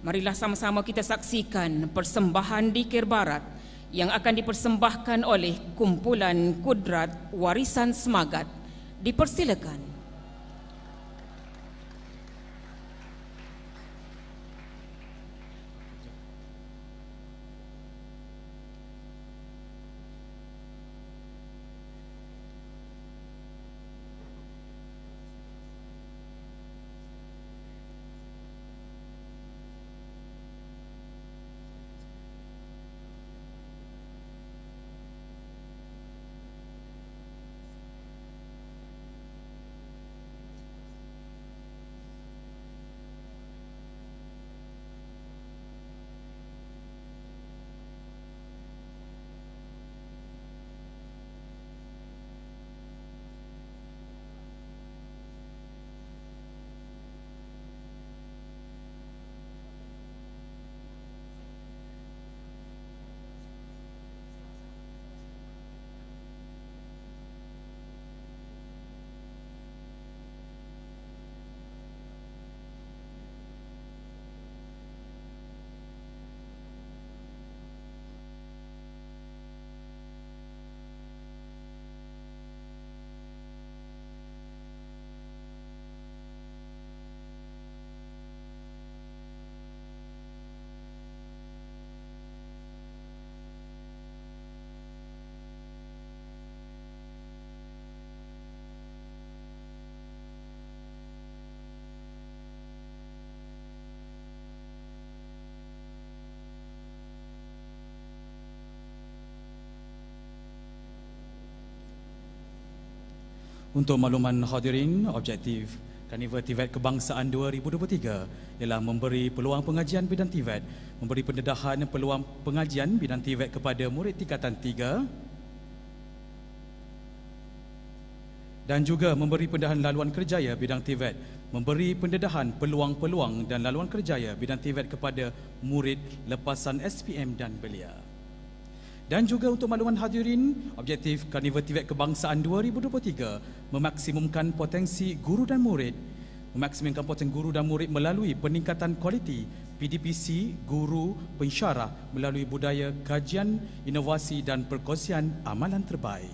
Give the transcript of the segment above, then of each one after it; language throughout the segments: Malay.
Marilah sama-sama kita saksikan persembahan di Kir Barat yang akan dipersembahkan oleh kumpulan kudrat warisan semagat. Dipersilakan. Untuk makluman hadirin, objektif Karnival TVET Kebangsaan 2023 ialah memberi peluang pengajian bidang TVET, memberi pendedahan peluang pengajian bidang TVET kepada murid tingkatan 3 dan juga memberi pendedahan laluan kerjaya bidang TVET, memberi pendedahan peluang-peluang dan laluan kerjaya bidang TVET kepada murid lepasan SPM dan belia. Dan juga untuk makluman hadirin, objektif Karnival TVET Kebangsaan 2023 memaksimumkan potensi guru dan murid memaksimumkan potensi guru dan murid melalui peningkatan kualiti PDPC, guru, pensyarah melalui budaya kajian, inovasi dan perkongsian amalan terbaik.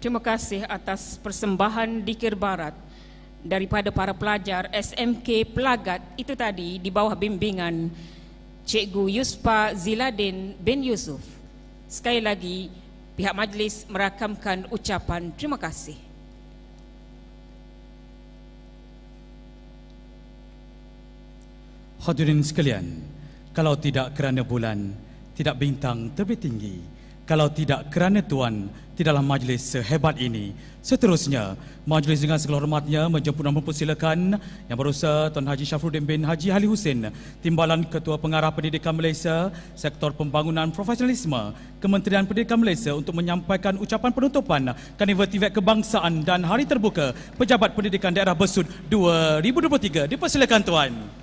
Terima kasih atas persembahan Dikir Barat daripada para pelajar SMK Pelagat itu tadi di bawah bimbingan Cikgu Yuspa Ziladin bin Yusuf. Sekali lagi, pihak majlis merakamkan ucapan terima kasih. Hadirin sekalian, kalau tidak kerana bulan, tidak bintang terbit tinggi. Kalau tidak kerana Tuan, tidaklah majlis sehebat ini. Seterusnya, majlis dengan segala hormatnya menjemput dan mempersilakan Yang Berusaha Tuan Haji Syafruddin bin Haji Ali Husin, Timbalan Ketua Pengarah Pendidikan Malaysia, Sektor Pembangunan Profesionalisme, Kementerian Pendidikan Malaysia untuk menyampaikan ucapan penutupan Karnival TVET Kebangsaan dan Hari Terbuka Pejabat Pendidikan Daerah Besut 2023. Dipersilakan Tuan.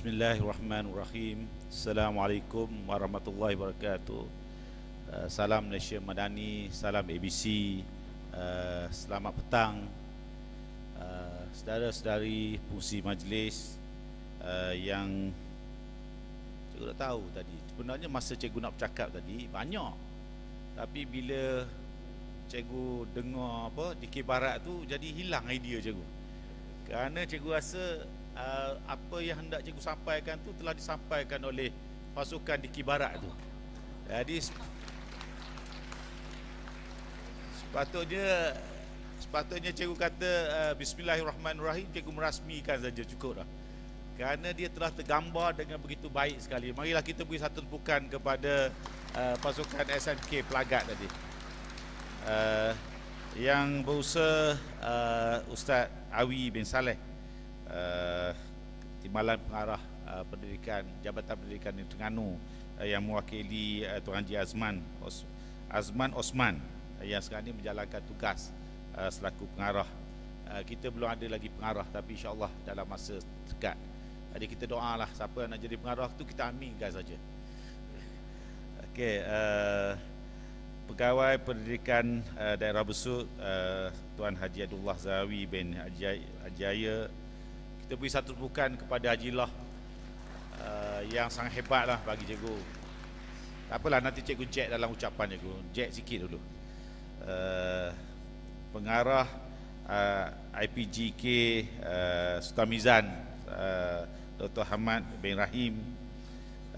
Bismillahirrahmanirrahim. Assalamualaikum warahmatullahi wabarakatuh. Uh, salam Malaysia Madani, salam ABC. Uh, selamat petang uh, saudara-saudari fungsi majlis yang cikgu dah tahu tadi. Sebenarnya masa cikgu nak bercakap tadi banyak. Tapi bila cikgu dengar apa di Barat tu jadi hilang idea cikgu. Kerana cikgu rasa uh, apa yang hendak cikgu sampaikan tu telah disampaikan oleh pasukan di Kibarat tu. Jadi sep- sepatutnya sepatutnya cikgu kata uh, bismillahirrahmanirrahim cikgu merasmikan saja cukup dah. Kerana dia telah tergambar dengan begitu baik sekali. Marilah kita beri satu tepukan kepada uh, pasukan SNK Pelagat tadi. Uh, yang berusaha uh, Ustaz Awi bin Saleh uh, Timbalan Pengarah uh, Pendidikan Jabatan Pendidikan di Terengganu uh, yang mewakili uh, Tuan Haji Azman Os, Azman Osman uh, yang sekarang ini menjalankan tugas uh, selaku pengarah. Uh, kita belum ada lagi pengarah tapi insyaAllah dalam masa dekat. Jadi kita doalah siapa nak jadi pengarah tu kita aminkan saja. Okey, uh, Pegawai Pendidikan uh, Daerah Besut uh, Tuan Haji Abdullah Zawi bin Haji Ajaya kita beri satu tepukan kepada Haji Lah uh, yang sangat hebat lah bagi cikgu. Tak apalah nanti cikgu jack dalam ucapan cikgu. Jack sikit dulu. Uh, pengarah uh, IPGK uh, Sultan Mizan uh, Dr. Hamad bin Rahim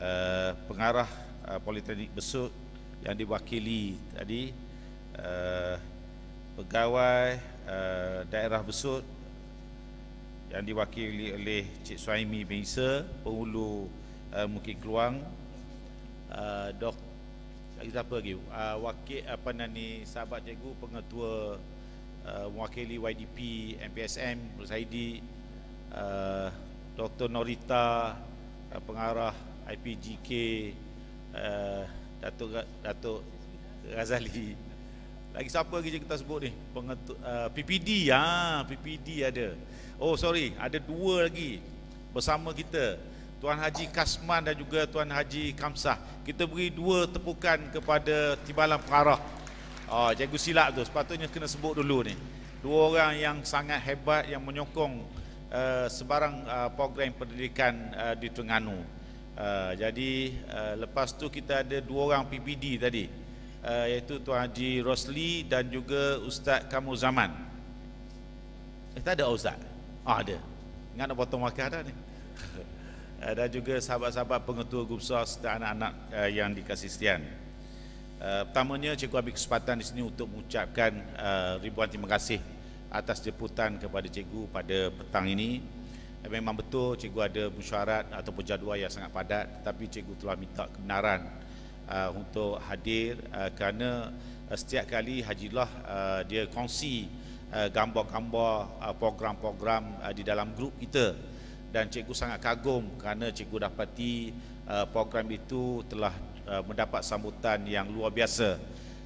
uh, pengarah uh, Politeknik Besut yang diwakili tadi uh, pegawai uh, daerah besut yang diwakili oleh Cik Suhaimi bin Isa penghulu uh, Mungkin Keluang uh, dok kita apa lagi uh, wakil apa ni sahabat cikgu pengetua uh, mewakili YDP MPSM Rusaidi uh, Dr Norita uh, pengarah IPGK uh, Datuk Datuk Razali. Lagi siapa lagi kita sebut ni? Pengetu, uh, PPD ya, PPD ada. Oh sorry, ada dua lagi bersama kita. Tuan Haji Kasman dan juga Tuan Haji Kamsah. Kita beri dua tepukan kepada Timbalan Pengarah. Oh, cikgu silap tu. Sepatutnya kena sebut dulu ni. Dua orang yang sangat hebat yang menyokong uh, sebarang uh, program pendidikan uh, di Terengganu. Uh, jadi uh, lepas tu kita ada dua orang PPD tadi uh, iaitu Tuan Haji Rosli dan juga Ustaz Kamu Zaman. Eh tak ada Ustaz? Ah ada. Ingat nak potong makan dah ni. uh, dan juga sahabat-sahabat pengetua besar serta anak-anak uh, yang dikasih sekian. Uh, pertamanya cikgu ambil kesempatan di sini untuk mengucapkan ribuan terima kasih atas jemputan kepada cikgu pada petang ini memang betul cikgu ada mesyuarat ataupun jadual yang sangat padat tetapi cikgu telah minta kebenaran uh, untuk hadir uh, kerana uh, setiap kali Hajilah uh, dia kongsi uh, gambar-gambar uh, program-program uh, di dalam grup kita. Dan cikgu sangat kagum kerana cikgu dapati uh, program itu telah uh, mendapat sambutan yang luar biasa.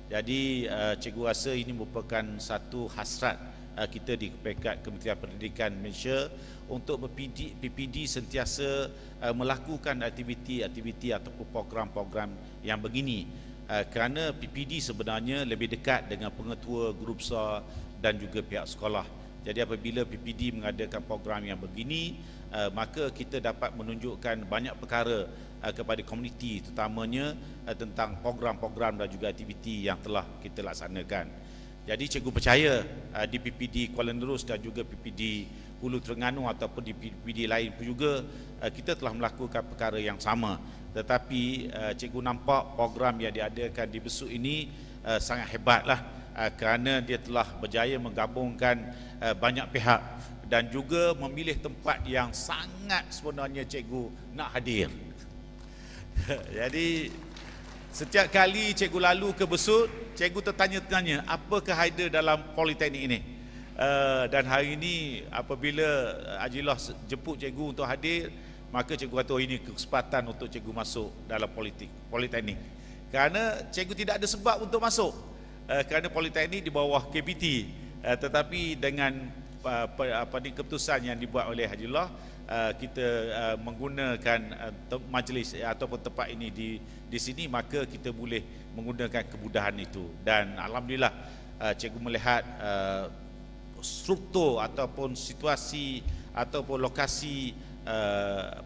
Jadi uh, cikgu rasa ini merupakan satu hasrat uh, kita di peringkat Kementerian Pendidikan Malaysia untuk PPD, PPD sentiasa uh, melakukan aktiviti-aktiviti ataupun program-program yang begini uh, kerana PPD sebenarnya lebih dekat dengan pengetua grup besar dan juga pihak sekolah. Jadi apabila PPD mengadakan program yang begini, maka kita dapat menunjukkan banyak perkara kepada komuniti terutamanya tentang program-program dan juga aktiviti yang telah kita laksanakan. Jadi cikgu percaya uh, di PPD Kuala Nerus dan juga PPD Hulu Terengganu ataupun di PPD lain pun juga uh, kita telah melakukan perkara yang sama. Tetapi uh, cikgu nampak program yang diadakan di Besuk ini uh, sangat hebatlah uh, kerana dia telah berjaya menggabungkan uh, banyak pihak dan juga memilih tempat yang sangat sebenarnya cikgu nak hadir. Jadi setiap kali cikgu lalu ke Besut cikgu tertanya-tanya apakah ada dalam politeknik ini? Uh, dan hari ini apabila Ajilah jemput cikgu untuk hadir maka cikgu kata oh, ini kesempatan untuk cikgu masuk dalam politik politeknik. Kerana cikgu tidak ada sebab untuk masuk. Uh, kerana politeknik di bawah KPT uh, tetapi dengan uh, apa ni keputusan yang dibuat oleh Hajilah uh, kita uh, menggunakan uh, majlis ataupun tempat ini di di sini maka kita boleh menggunakan kemudahan itu. Dan alhamdulillah cikgu melihat struktur ataupun situasi ataupun lokasi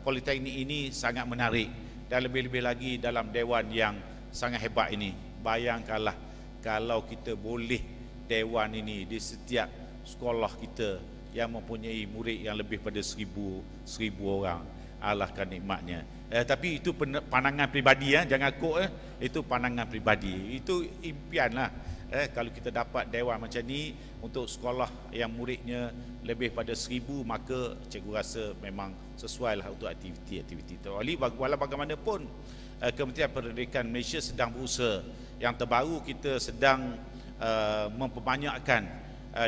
politeknik ini sangat menarik. Dan lebih-lebih lagi dalam dewan yang sangat hebat ini. Bayangkanlah kalau kita boleh dewan ini di setiap sekolah kita yang mempunyai murid yang lebih pada seribu seribu orang. Alahkan nikmatnya. Eh, tapi itu pandangan pribadi ya jangan kok eh. itu pandangan pribadi itu impian lah. Eh, kalau kita dapat dewan macam ni untuk sekolah yang muridnya lebih pada seribu maka cikgu rasa memang sesuai lah untuk aktiviti-aktiviti itu. Wali walau bagaimanapun eh, Kementerian Pendidikan Malaysia sedang berusaha. Yang terbaru kita sedang uh, memperbanyakkan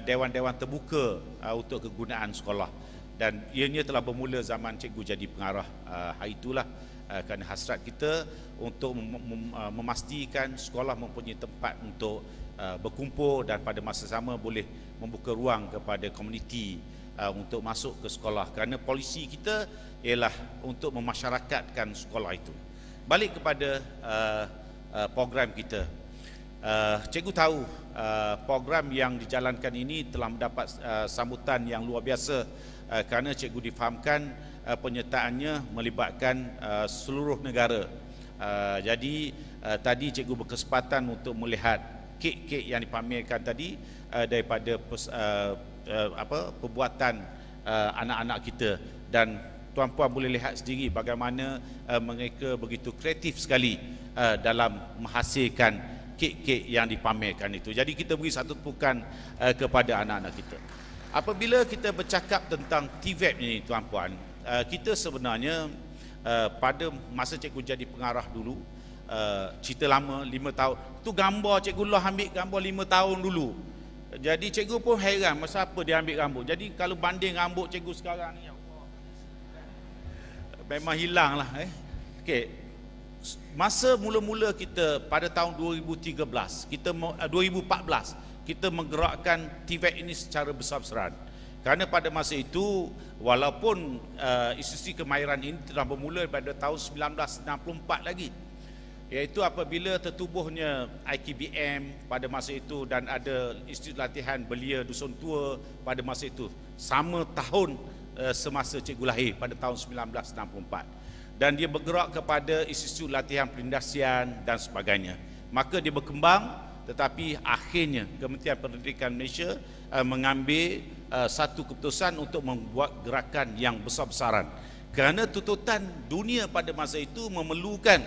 dewan-dewan terbuka uh, untuk kegunaan sekolah dan ianya telah bermula zaman cikgu jadi pengarah uh, hari itulah uh, kerana hasrat kita untuk mem mem uh, memastikan sekolah mempunyai tempat untuk uh, berkumpul dan pada masa sama boleh membuka ruang kepada komuniti uh, untuk masuk ke sekolah kerana polisi kita ialah untuk memasyarakatkan sekolah itu. Balik kepada uh, uh, program kita. Uh, cikgu tahu uh, program yang dijalankan ini telah mendapat uh, sambutan yang luar biasa uh, kerana cikgu difahamkan uh, penyertaannya melibatkan uh, seluruh negara. Uh, jadi uh, tadi cikgu berkesempatan untuk melihat kek-kek yang dipamerkan tadi uh, daripada uh, uh, apa perbuatan uh, anak-anak kita dan tuan-puan boleh lihat sendiri bagaimana uh, mereka begitu kreatif sekali uh, dalam menghasilkan kek-kek yang dipamerkan itu. Jadi kita beri satu tepukan uh, kepada anak-anak kita. Apabila kita bercakap tentang TVET ini tuan-puan, uh, kita sebenarnya uh, pada masa cikgu jadi pengarah dulu, uh, cerita lama lima tahun, tu gambar cikgu lah ambil gambar lima tahun dulu. Jadi cikgu pun heran masa apa dia ambil rambut. Jadi kalau banding rambut cikgu sekarang ni, memang hilang lah eh. Okay. Masa mula-mula kita pada tahun 2013, kita 2014, kita menggerakkan TVET ini secara besar-besaran. Kerana pada masa itu walaupun uh, institusi kemahiran ini telah bermula pada tahun 1964 lagi iaitu apabila tertubuhnya IKBM pada masa itu dan ada institut latihan belia dusun tua pada masa itu sama tahun Eh, semasa cikgu lahir pada tahun 1964 dan dia bergerak kepada institut latihan perindasian dan sebagainya. Maka dia berkembang tetapi akhirnya Kementerian Pendidikan Malaysia uh, mengambil uh, satu keputusan untuk membuat gerakan yang besar-besaran. Kerana tuntutan dunia pada masa itu memerlukan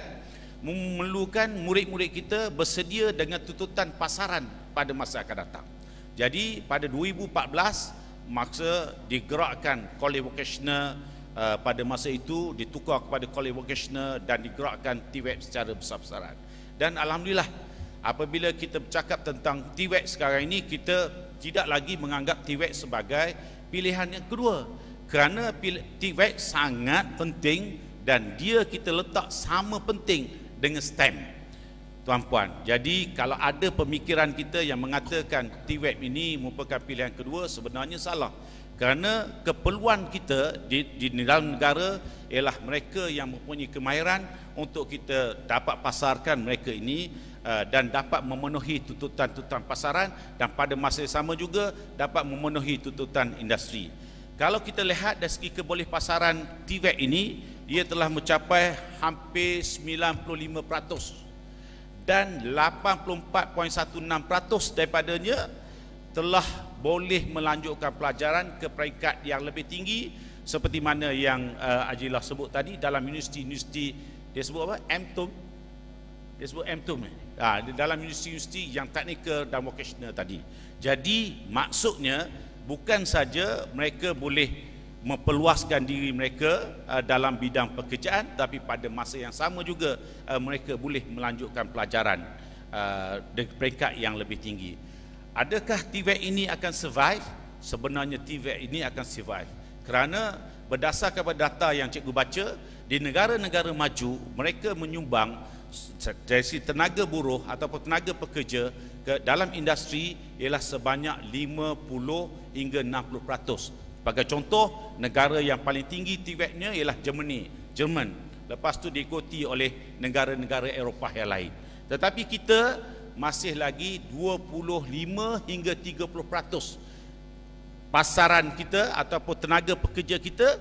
memerlukan murid-murid kita bersedia dengan tuntutan pasaran pada masa akan datang. Jadi pada 2014 maka digerakkan college vocational uh, pada masa itu ditukar kepada college vocational dan digerakkan TVET secara besar-besaran dan Alhamdulillah apabila kita bercakap tentang TVET sekarang ini kita tidak lagi menganggap TVET sebagai pilihan yang kedua kerana TVET sangat penting dan dia kita letak sama penting dengan STEM tuan-puan. Jadi kalau ada pemikiran kita yang mengatakan TWEB ini merupakan pilihan kedua sebenarnya salah. Kerana keperluan kita di, di dalam negara ialah mereka yang mempunyai kemahiran untuk kita dapat pasarkan mereka ini uh, dan dapat memenuhi tuntutan-tuntutan pasaran dan pada masa yang sama juga dapat memenuhi tuntutan industri. Kalau kita lihat dari segi keboleh pasaran TVET ini, ia telah mencapai hampir 95% dan 84.16% daripadanya telah boleh melanjutkan pelajaran ke peringkat yang lebih tinggi seperti mana yang uh, Ajilah sebut tadi dalam universiti-universiti dia sebut apa? MTUM dia sebut MTUM eh? ha, dalam universiti-universiti yang teknikal dan vocational tadi jadi maksudnya bukan saja mereka boleh memperluaskan diri mereka uh, dalam bidang pekerjaan tapi pada masa yang sama juga uh, mereka boleh melanjutkan pelajaran uh, dengan peringkat yang lebih tinggi. Adakah TVET ini akan survive? Sebenarnya TVET ini akan survive. Kerana berdasarkan kepada data yang cikgu baca, di negara-negara maju mereka menyumbang dari tenaga buruh ataupun tenaga pekerja ke dalam industri ialah sebanyak 50 hingga 60% Sebagai contoh, negara yang paling tinggi TVET-nya ialah Germany, Jerman. Lepas tu diikuti oleh negara-negara Eropah yang lain. Tetapi kita masih lagi 25 hingga 30% pasaran kita ataupun tenaga pekerja kita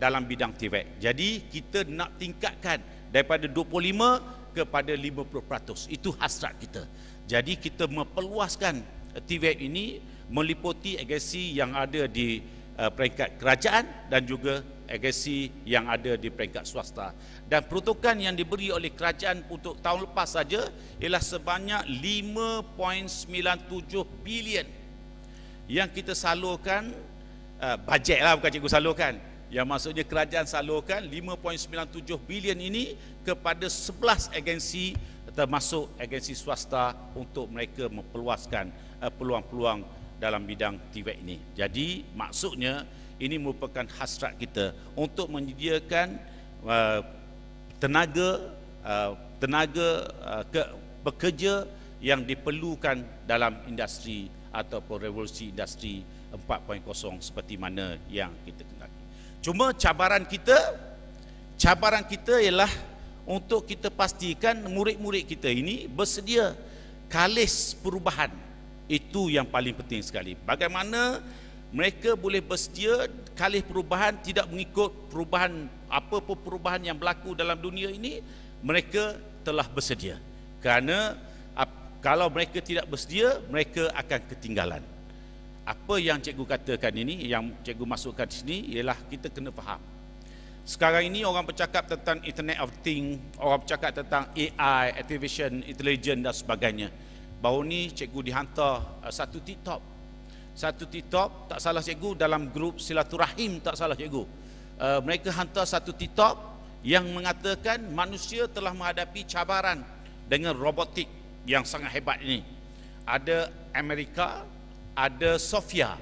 dalam bidang TVET. Jadi kita nak tingkatkan daripada 25 kepada 50%. Itu hasrat kita. Jadi kita memperluaskan TVET ini meliputi agensi yang ada di uh, peringkat kerajaan dan juga agensi yang ada di peringkat swasta. Dan peruntukan yang diberi oleh kerajaan untuk tahun lepas saja ialah sebanyak 5.97 bilion yang kita salurkan uh, bajet lah bukan cikgu salurkan yang maksudnya kerajaan salurkan 5.97 bilion ini kepada 11 agensi termasuk agensi swasta untuk mereka memperluaskan uh, peluang-peluang dalam bidang TVET ini. Jadi maksudnya ini merupakan hasrat kita untuk menyediakan uh, tenaga uh, tenaga uh, ke, bekerja yang diperlukan dalam industri ataupun revolusi industri 4.0 seperti mana yang kita kenali. Cuma cabaran kita cabaran kita ialah untuk kita pastikan murid-murid kita ini bersedia kalis perubahan. Itu yang paling penting sekali. Bagaimana mereka boleh bersedia kalis perubahan tidak mengikut perubahan apa pun perubahan yang berlaku dalam dunia ini, mereka telah bersedia. Kerana kalau mereka tidak bersedia, mereka akan ketinggalan. Apa yang cikgu katakan ini, yang cikgu masukkan di sini ialah kita kena faham. Sekarang ini orang bercakap tentang Internet of Things, orang bercakap tentang AI, Artificial Intelligence dan sebagainya. Baru ni cikgu dihantar uh, satu TikTok. Satu TikTok, tak salah cikgu dalam grup silaturahim, tak salah cikgu. Uh, mereka hantar satu TikTok yang mengatakan manusia telah menghadapi cabaran dengan robotik yang sangat hebat ini. Ada Amerika, ada Sofia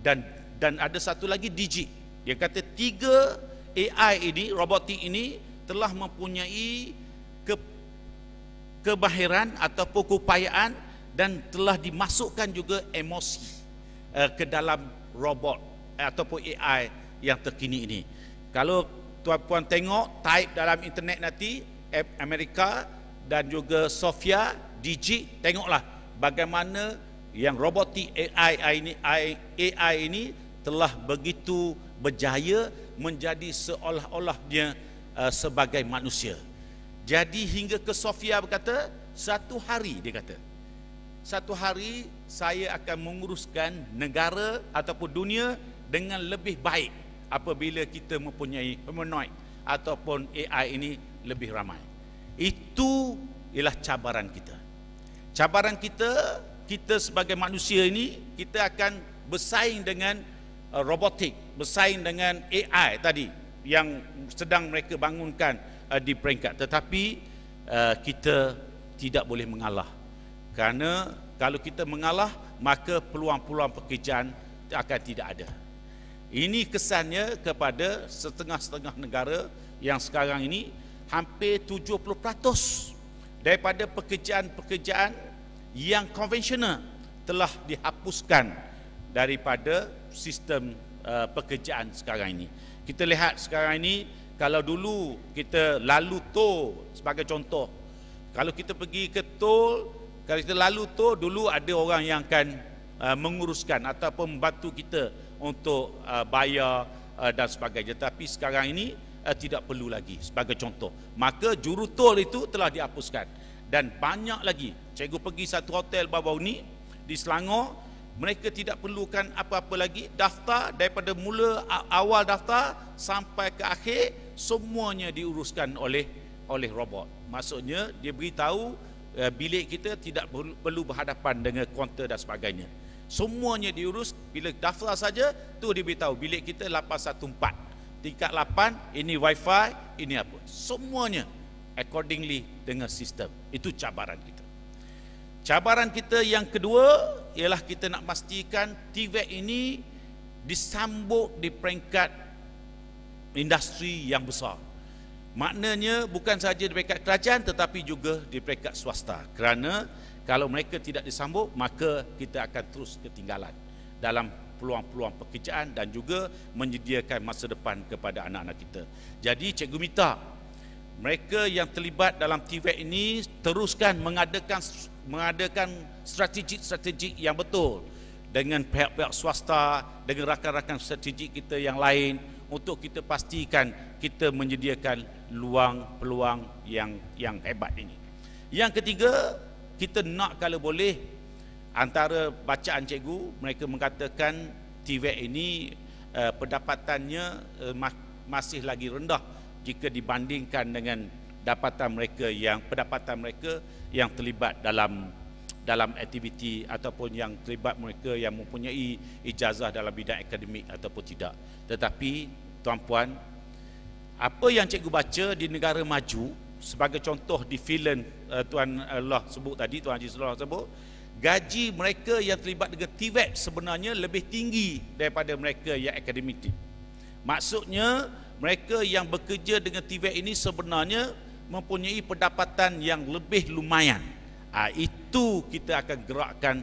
dan dan ada satu lagi Digi. Dia kata tiga AI ini, robotik ini telah mempunyai ke, kebahiran atau keupayaan dan telah dimasukkan juga emosi uh, ke dalam robot uh, ataupun AI yang terkini ini. Kalau tuan-puan tengok type dalam internet nanti Amerika dan juga Sofia Digi tengoklah bagaimana yang robotik AI ini AI ini telah begitu berjaya menjadi seolah-olah dia uh, sebagai manusia. Jadi hingga ke Sofia berkata, satu hari dia kata, satu hari saya akan menguruskan negara ataupun dunia dengan lebih baik apabila kita mempunyai humanoid ataupun AI ini lebih ramai. Itu ialah cabaran kita. Cabaran kita, kita sebagai manusia ini, kita akan bersaing dengan uh, robotik, bersaing dengan AI tadi yang sedang mereka bangunkan uh, di peringkat tetapi uh, kita tidak boleh mengalah kerana kalau kita mengalah maka peluang-peluang pekerjaan akan tidak ada ini kesannya kepada setengah-setengah negara yang sekarang ini hampir 70% daripada pekerjaan-pekerjaan yang konvensional telah dihapuskan daripada sistem uh, pekerjaan sekarang ini. Kita lihat sekarang ini kalau dulu kita lalu tol sebagai contoh. Kalau kita pergi ke tol, kalau kita lalu tol dulu ada orang yang akan uh, menguruskan ataupun membantu kita untuk uh, bayar uh, dan sebagainya. Tapi sekarang ini uh, tidak perlu lagi sebagai contoh. Maka juru tol itu telah dihapuskan dan banyak lagi. Cikgu pergi satu hotel baru-baru ni di Selangor mereka tidak perlukan apa-apa lagi daftar daripada mula awal daftar sampai ke akhir semuanya diuruskan oleh oleh robot maksudnya dia beritahu bilik kita tidak perlu berhadapan dengan kaunter dan sebagainya. Semuanya diurus. Bila daftar saja tu dia beritahu bilik kita 814 tingkat 8 ini wifi ini apa. Semuanya accordingly dengan sistem. Itu cabaran kita. Cabaran kita yang kedua ialah kita nak pastikan TVET ini disambut di peringkat industri yang besar. Maknanya bukan sahaja di peringkat kerajaan tetapi juga di peringkat swasta. Kerana kalau mereka tidak disambut maka kita akan terus ketinggalan dalam peluang-peluang pekerjaan dan juga menyediakan masa depan kepada anak-anak kita. Jadi cikgu minta mereka yang terlibat dalam TVET ini teruskan mengadakan mengadakan strategi-strategi yang betul dengan pihak-pihak swasta, dengan rakan-rakan strategi kita yang lain untuk kita pastikan kita menyediakan luang peluang yang yang hebat ini. Yang ketiga, kita nak kalau boleh antara bacaan cikgu mereka mengatakan TVET ini uh, pendapatannya uh, masih lagi rendah jika dibandingkan dengan dapatan mereka yang pendapatan mereka yang terlibat dalam dalam aktiviti ataupun yang terlibat mereka yang mempunyai ijazah dalam bidang akademik ataupun tidak tetapi tuan-puan apa yang cikgu baca di negara maju sebagai contoh di filem uh, Tuan Allah sebut tadi Tuan Haji Sulaiman sebut gaji mereka yang terlibat dengan TVET sebenarnya lebih tinggi daripada mereka yang akademik. Maksudnya mereka yang bekerja dengan TVET ini sebenarnya mempunyai pendapatan yang lebih lumayan. Ha, itu kita akan gerakkan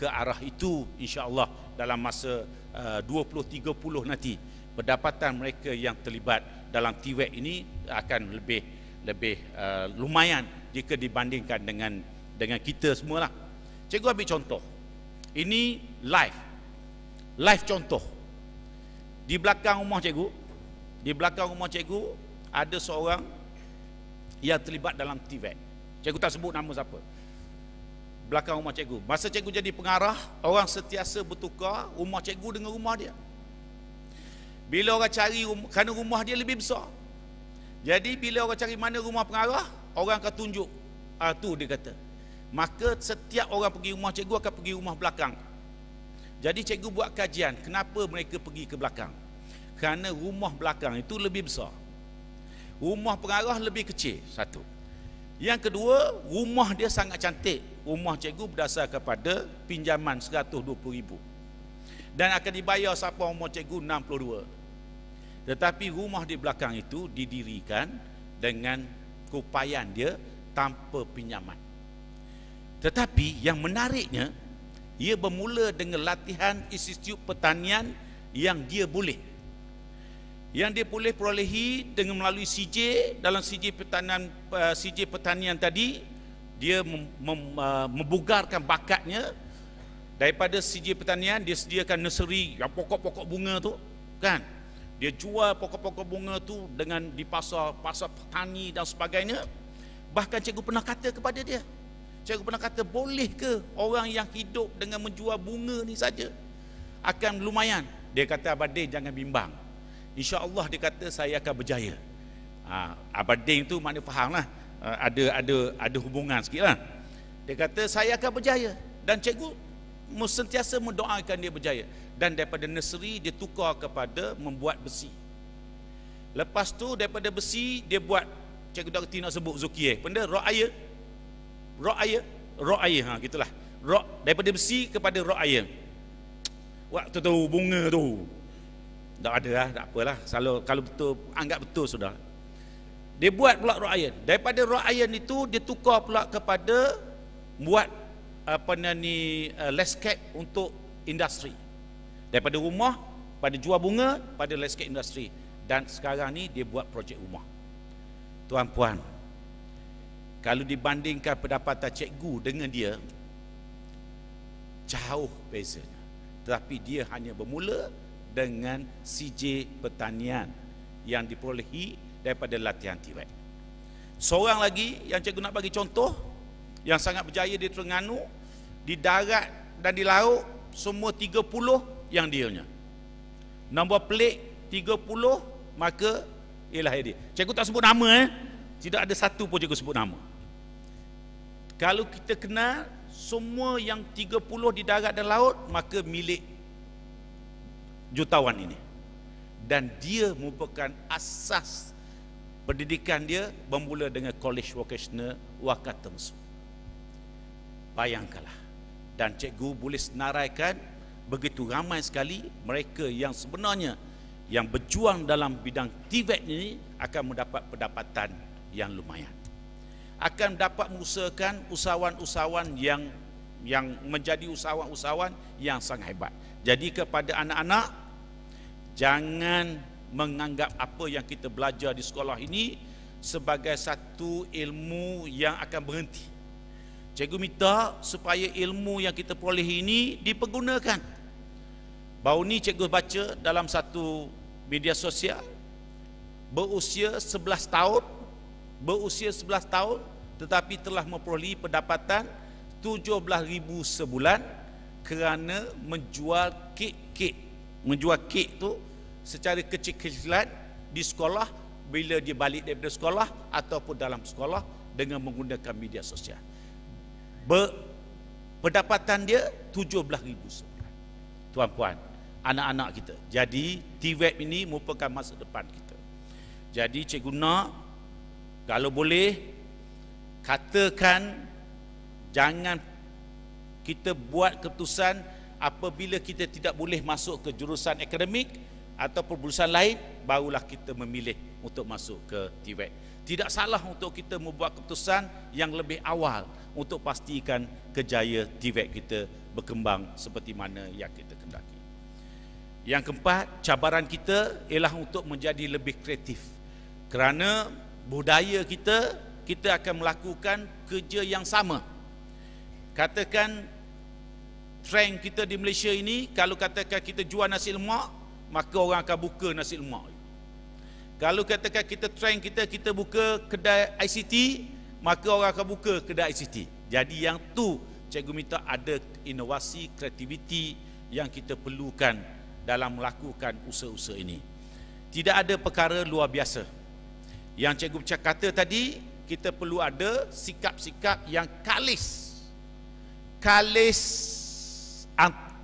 ke arah itu insya-Allah dalam masa uh, 20 30 nanti pendapatan mereka yang terlibat dalam TVET ini akan lebih lebih uh, lumayan jika dibandingkan dengan dengan kita semualah. Cikgu ambil contoh. Ini live. Live contoh. Di belakang rumah cikgu, di belakang rumah cikgu ada seorang yang terlibat dalam TVET. Cikgu tak sebut nama siapa. Belakang rumah cikgu. Masa cikgu jadi pengarah, orang sentiasa bertukar rumah cikgu dengan rumah dia. Bila orang cari kerana rumah dia lebih besar. Jadi bila orang cari mana rumah pengarah, orang akan tunjuk. Ah tu dia kata. Maka setiap orang pergi rumah cikgu akan pergi rumah belakang. Jadi cikgu buat kajian, kenapa mereka pergi ke belakang? Kerana rumah belakang itu lebih besar. Rumah pengarah lebih kecil, satu. Yang kedua, rumah dia sangat cantik. Rumah cikgu berdasar kepada pinjaman RM120,000 dan akan dibayar siapa umur cikgu? 62 tetapi rumah di belakang itu didirikan dengan keupayaan dia tanpa pinjaman. Tetapi yang menariknya ia bermula dengan latihan institut pertanian yang dia boleh yang dia boleh perolehi dengan melalui CJ dalam CJ pertanian uh, CJ pertanian tadi dia mem, mem, uh, membugarkan bakatnya. Daripada CJ pertanian dia sediakan nursery yang pokok-pokok bunga tu kan? Dia jual pokok-pokok bunga tu dengan di pasar pasar petani dan sebagainya. Bahkan cikgu pernah kata kepada dia cikgu pernah kata boleh ke orang yang hidup dengan menjual bunga ni saja? Akan lumayan. Dia kata abadin jangan bimbang insya-Allah dia kata saya akan berjaya. Ha, abadin tu makna fahamlah ha, ada ada ada hubungan sikitlah. Dia kata saya akan berjaya. Dan cikgu sentiasa mendoakan dia berjaya. Dan daripada nursery dia tukar kepada membuat besi. Lepas tu daripada besi dia buat cikgu tak kerti nak sebut Zuki eh benda iron rock iron ha gitulah. Rock daripada besi kepada iron waktu tu bunga tu tak ada lah tak apalah kalau kalau betul anggap betul sudah. Dia buat pula iron daripada iron itu dia tukar pula kepada buat apa ni uh, landscape untuk industri. Daripada rumah pada jual bunga pada landscape industri. Dan sekarang ni dia buat projek rumah. Tuan-puan kalau dibandingkan pendapatan cikgu dengan dia jauh bezanya. Tetapi dia hanya bermula dengan CJ pertanian yang diperolehi daripada latihan TVET seorang lagi yang cikgu nak bagi contoh yang sangat berjaya di Terengganu di darat dan di laut semua 30 yang dia punya nombor pelik 30 maka ialah dia. Cikgu tak sebut nama eh? Tidak ada satu pun cikgu sebut nama. Kalau kita kenal semua yang 30 di darat dan laut maka milik jutawan ini. Dan dia merupakan asas pendidikan dia bermula dengan college vocational Wakatemsu bayangkanlah. Dan cikgu boleh senaraikan begitu ramai sekali mereka yang sebenarnya yang berjuang dalam bidang TVET ini akan mendapat pendapatan yang lumayan. Akan dapat mengusahakan usahawan-usahawan yang yang menjadi usahawan-usahawan yang sangat hebat. Jadi kepada anak-anak jangan menganggap apa yang kita belajar di sekolah ini sebagai satu ilmu yang akan berhenti Cikgu minta supaya ilmu yang kita peroleh ini dipergunakan. Baru ni cikgu baca dalam satu media sosial berusia 11 tahun berusia 11 tahun tetapi telah memperoleh pendapatan 17,000 sebulan kerana menjual kek-kek. Menjual kek tu secara kecil-kecilan di sekolah bila dia balik daripada sekolah ataupun dalam sekolah dengan menggunakan media sosial. Ber, pendapatan dia 17 ribu sebulan. Tuan-puan anak-anak kita. Jadi TVET ini merupakan masa depan kita. Jadi cikgu nak Kalau boleh katakan jangan kita buat keputusan apabila kita tidak boleh masuk ke jurusan akademik atau jurusan lain barulah kita memilih untuk masuk ke TVET. Tidak salah untuk kita membuat keputusan yang lebih awal untuk pastikan kejayaan TVET kita berkembang seperti mana yang kita kendaki. Yang keempat, cabaran kita ialah untuk menjadi lebih kreatif. Kerana budaya kita, kita akan melakukan kerja yang sama. Katakan trend kita di Malaysia ini, kalau katakan kita jual nasi lemak, maka orang akan buka nasi lemak. Kalau katakan kita trend kita, kita buka kedai ICT, maka orang akan buka kedai ICT. Jadi yang tu cikgu minta ada inovasi, kreativiti yang kita perlukan dalam melakukan usaha-usaha ini. Tidak ada perkara luar biasa. Yang cikgu kata tadi, kita perlu ada sikap-sikap yang kalis. Kalis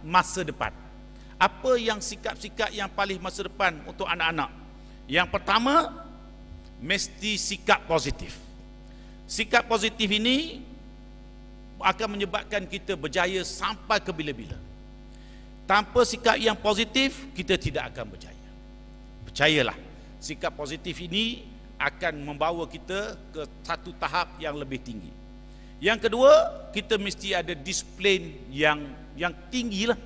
masa depan. Apa yang sikap-sikap yang paling masa depan untuk anak-anak? Yang pertama, mesti sikap positif. Sikap positif ini akan menyebabkan kita berjaya sampai ke bila-bila. Tanpa sikap yang positif, kita tidak akan berjaya. Percayalah, sikap positif ini akan membawa kita ke satu tahap yang lebih tinggi. Yang kedua, kita mesti ada disiplin yang yang tinggilah,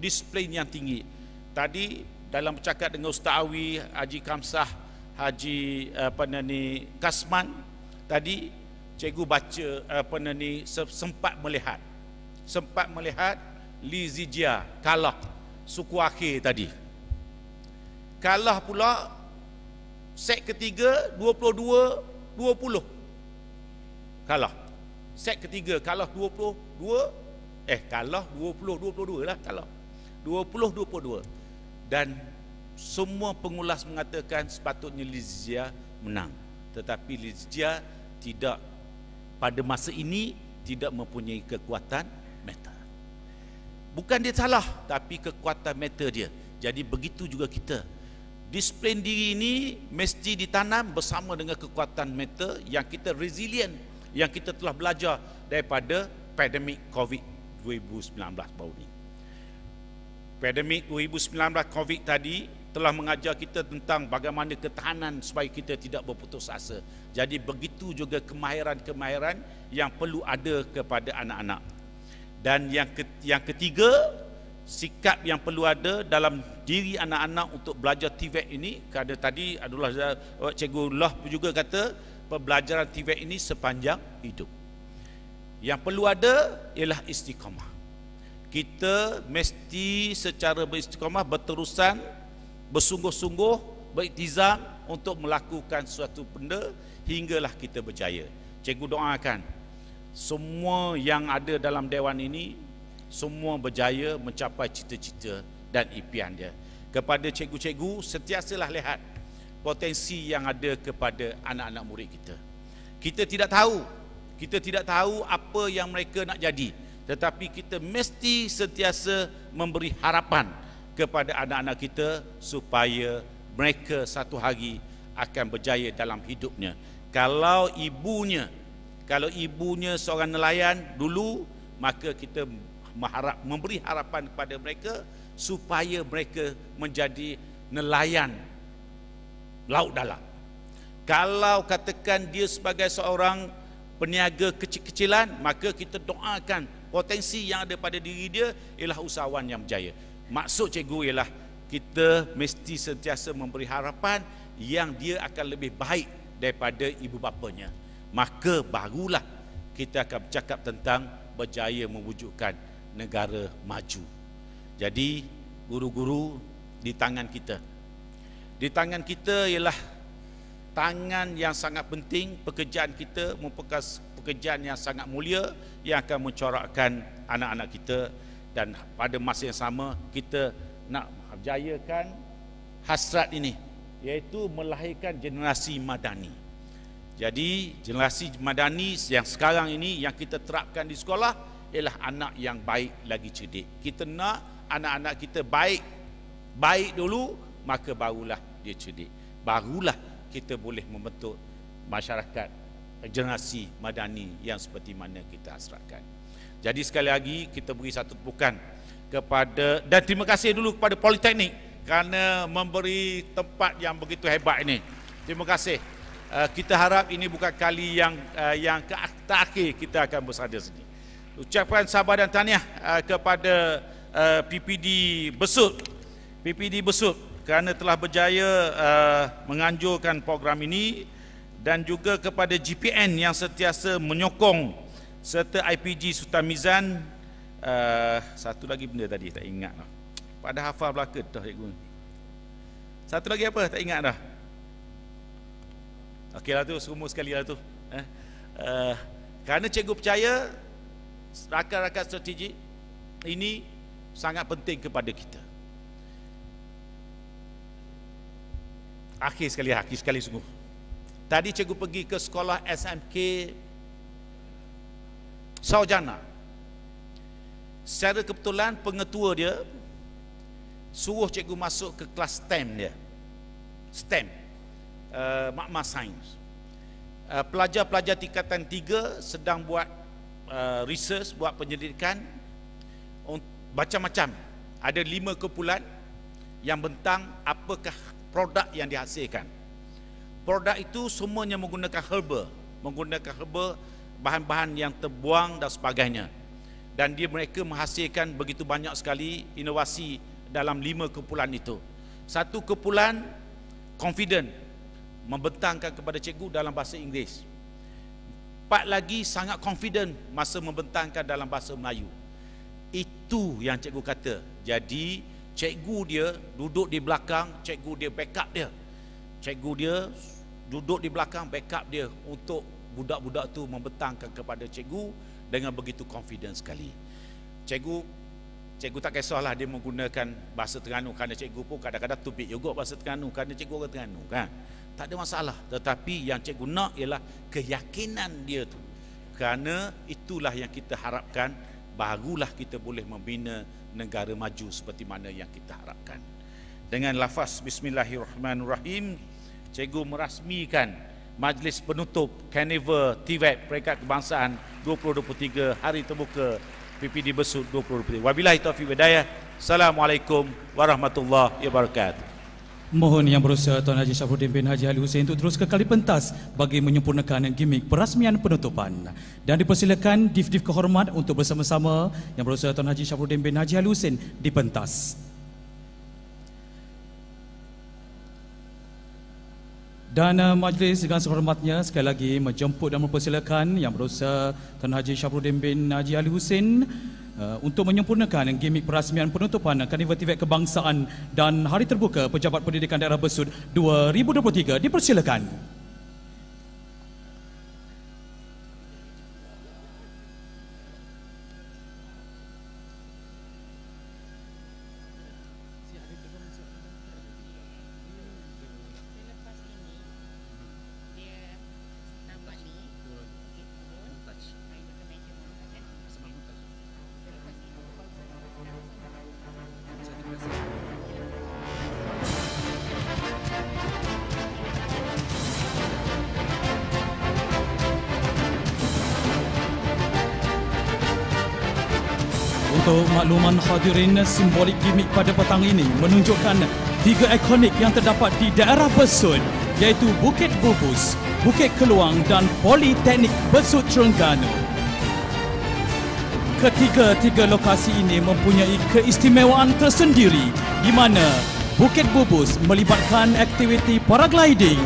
disiplin yang tinggi. Tadi dalam bercakap dengan Ustaz Awi, Haji Kamsah, Haji apa ni Kasman tadi cikgu baca apa ni sempat melihat sempat melihat Li Zijia kalah suku akhir tadi. Kalah pula set ketiga 22 20. Kalah. Set ketiga kalah 22 eh kalah 20 22 lah kalah. 20 22 dan semua pengulas mengatakan sepatutnya Lizia menang. Tetapi Lizia tidak pada masa ini tidak mempunyai kekuatan metal bukan dia salah tapi kekuatan metal dia. Jadi begitu juga kita. Disiplin diri ini mesti ditanam bersama dengan kekuatan metal yang kita resilient yang kita telah belajar daripada pandemik COVID 2019 baru ini pandemik 2019 COVID tadi telah mengajar kita tentang bagaimana ketahanan supaya kita tidak berputus asa. Jadi begitu juga kemahiran-kemahiran yang perlu ada kepada anak-anak. Dan yang yang ketiga, sikap yang perlu ada dalam diri anak-anak untuk belajar TVET ini kerana tadi adalah Cikgu Allah juga kata pembelajaran TVET ini sepanjang hidup. Yang perlu ada ialah istiqamah kita mesti secara beristiqamah berterusan bersungguh-sungguh beriktizam untuk melakukan suatu benda hinggalah kita berjaya. Cikgu doakan semua yang ada dalam dewan ini semua berjaya mencapai cita-cita dan impian dia. Kepada cikgu-cikgu sentiasalah lihat potensi yang ada kepada anak-anak murid kita. Kita tidak tahu, kita tidak tahu apa yang mereka nak jadi tetapi kita mesti sentiasa memberi harapan kepada anak-anak kita supaya mereka satu hari akan berjaya dalam hidupnya. Kalau ibunya, kalau ibunya seorang nelayan dulu, maka kita mengharap, memberi harapan kepada mereka supaya mereka menjadi nelayan laut dalam. Kalau katakan dia sebagai seorang peniaga kecil-kecilan, maka kita doakan potensi yang ada pada diri dia ialah usahawan yang berjaya. Maksud cikgu ialah kita mesti sentiasa memberi harapan yang dia akan lebih baik daripada ibu bapanya. Maka barulah kita akan bercakap tentang berjaya mewujudkan negara maju. Jadi guru-guru di tangan kita. Di tangan kita ialah tangan yang sangat penting pekerjaan kita merupakan pekerjaan yang sangat mulia yang akan mencorakkan anak-anak kita dan pada masa yang sama kita nak berjayakan hasrat ini iaitu melahirkan generasi madani. Jadi generasi madani yang sekarang ini yang kita terapkan di sekolah ialah anak yang baik lagi cerdik. Kita nak anak-anak kita baik baik dulu maka barulah dia cerdik. Barulah kita boleh membentuk masyarakat generasi madani yang seperti mana kita hasratkan. Jadi sekali lagi kita beri satu tepukan kepada dan terima kasih dulu kepada Politeknik kerana memberi tempat yang begitu hebat ini. Terima kasih. Uh, kita harap ini bukan kali yang uh, yang ke terakhir kita akan bersada sini. Ucapkan sabar dan tahniah uh, kepada PPD Besut. PPD Besut kerana telah berjaya uh, menganjurkan program ini dan juga kepada GPN yang sentiasa menyokong serta IPG Sultan Mizan uh, satu lagi benda tadi tak ingat lah. Pada hafal belaka dah cikgu. Satu lagi apa tak ingat dah. Okeylah tu semua sekali lah tu. Eh? Uh, kerana cikgu percaya rakan-rakan strategi ini sangat penting kepada kita. Akhir sekali, akhir sekali sungguh. Tadi cikgu pergi ke sekolah SMK Saujana. Secara kebetulan pengetua dia suruh cikgu masuk ke kelas STEM dia. STEM. Uh, makma sains. Uh, pelajar-pelajar tingkatan 3 sedang buat uh, research, buat penyelidikan macam-macam. Ada lima kumpulan yang bentang apakah produk yang dihasilkan. Produk itu semuanya menggunakan herba, menggunakan herba bahan-bahan yang terbuang dan sebagainya. Dan dia mereka menghasilkan begitu banyak sekali inovasi dalam lima kumpulan itu. Satu kumpulan confident membentangkan kepada cikgu dalam bahasa Inggeris. Empat lagi sangat confident masa membentangkan dalam bahasa Melayu. Itu yang cikgu kata. Jadi cikgu dia duduk di belakang cikgu dia backup dia cikgu dia duduk di belakang backup dia untuk budak-budak tu membentangkan kepada cikgu dengan begitu confident sekali. Cikgu cikgu tak kisahlah dia menggunakan bahasa Terengganu kerana cikgu pun kadang-kadang tubik juga bahasa Terengganu kerana cikgu orang Terengganu kan. Tak ada masalah. Tetapi yang cikgu nak ialah keyakinan dia tu. Kerana itulah yang kita harapkan barulah kita boleh membina negara maju seperti mana yang kita harapkan. Dengan lafaz bismillahirrahmanirrahim cikgu merasmikan majlis penutup Carnival TVET Peringkat Kebangsaan 2023 Hari Terbuka PPD Besut 2023. Wabillahi taufiq hidayah. Assalamualaikum warahmatullahi wabarakatuh. Mohon yang berusaha Tuan Haji Syafruddin bin Haji Ali Hussein untuk terus ke kali pentas bagi menyempurnakan gimmick perasmian penutupan. Dan dipersilakan div-div kehormat untuk bersama-sama yang berusaha Tuan Haji Syafruddin bin Haji Ali Hussein di pentas. Dan uh, majlis dengan sehormatnya sekali lagi menjemput dan mempersilakan yang berusaha Tuan Haji Syafruddin bin Haji Ali Hussein uh, untuk menyempurnakan gimmick perasmian penutupan Karnival TVET Kebangsaan dan Hari Terbuka Pejabat Pendidikan Daerah Besut 2023. Dipersilakan. Untuk makluman hadirin, simbolik gimmick pada petang ini menunjukkan tiga ikonik yang terdapat di daerah Besut iaitu Bukit Bubus, Bukit Keluang dan Politeknik Besut Terengganu. Ketiga-tiga lokasi ini mempunyai keistimewaan tersendiri di mana Bukit Bubus melibatkan aktiviti paragliding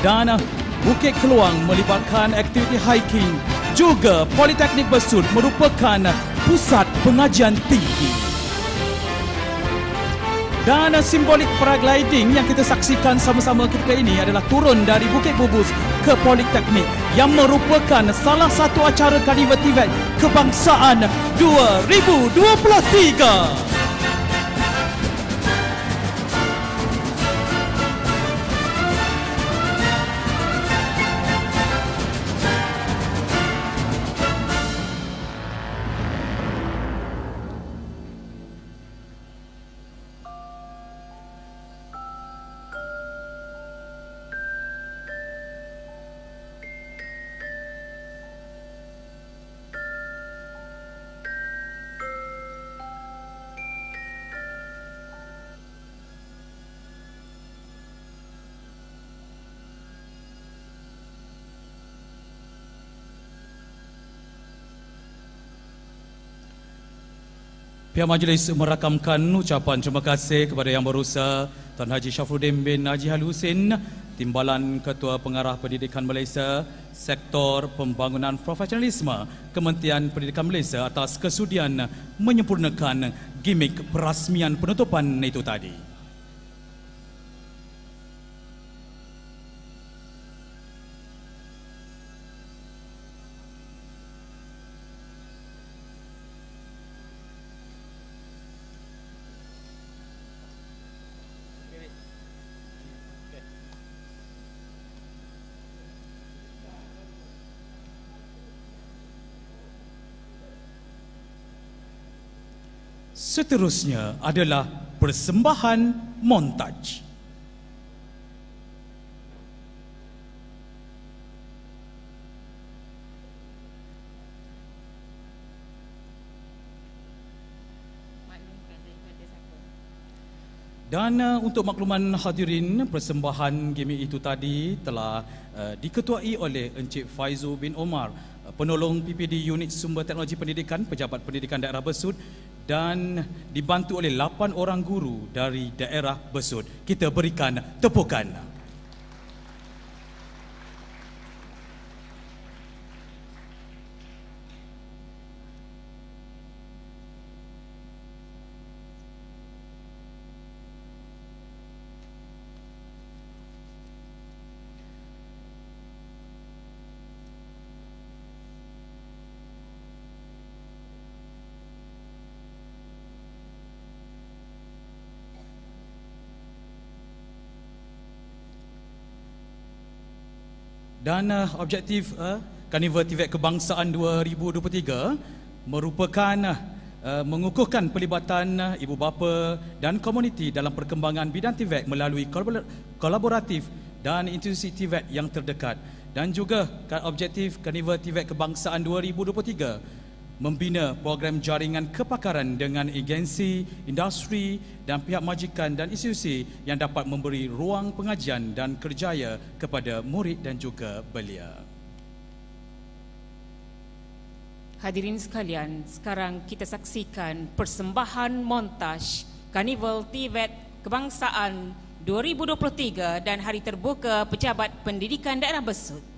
dan Bukit Keluang melibatkan aktiviti hiking juga Politeknik Besut merupakan pusat pengajian tinggi. Dan simbolik paragliding yang kita saksikan sama-sama ketika ini adalah turun dari Bukit Bubus ke Politeknik yang merupakan salah satu acara Karnival TVET Kebangsaan 2023. Pihak majlis merakamkan ucapan terima kasih kepada Yang Berusaha Tuan Haji Syafruddin bin Haji Hal Husin, Timbalan Ketua Pengarah Pendidikan Malaysia, Sektor Pembangunan Profesionalisme, Kementerian Pendidikan Malaysia atas kesudian menyempurnakan gimik perasmian penutupan itu tadi. Seterusnya adalah persembahan montaj. Dan uh, untuk makluman hadirin, persembahan game itu tadi telah uh, diketuai oleh Encik Faizu bin Omar, uh, penolong PPD Unit Sumber Teknologi Pendidikan, Pejabat Pendidikan Daerah Besut dan dibantu oleh 8 orang guru dari daerah Besut. Kita berikan tepukan. Dan uh, objektif uh, Karnival TVET Kebangsaan 2023 merupakan uh, mengukuhkan pelibatan uh, ibu bapa dan komuniti dalam perkembangan bidang TVET melalui kolaboratif dan institusi TVET yang terdekat. Dan juga objektif Karnival TVET Kebangsaan 2023 membina program jaringan kepakaran dengan agensi, industri dan pihak majikan dan institusi yang dapat memberi ruang pengajian dan kerjaya kepada murid dan juga belia. Hadirin sekalian, sekarang kita saksikan persembahan montaj Karnival TVET Kebangsaan 2023 dan Hari Terbuka Pejabat Pendidikan Daerah Besut.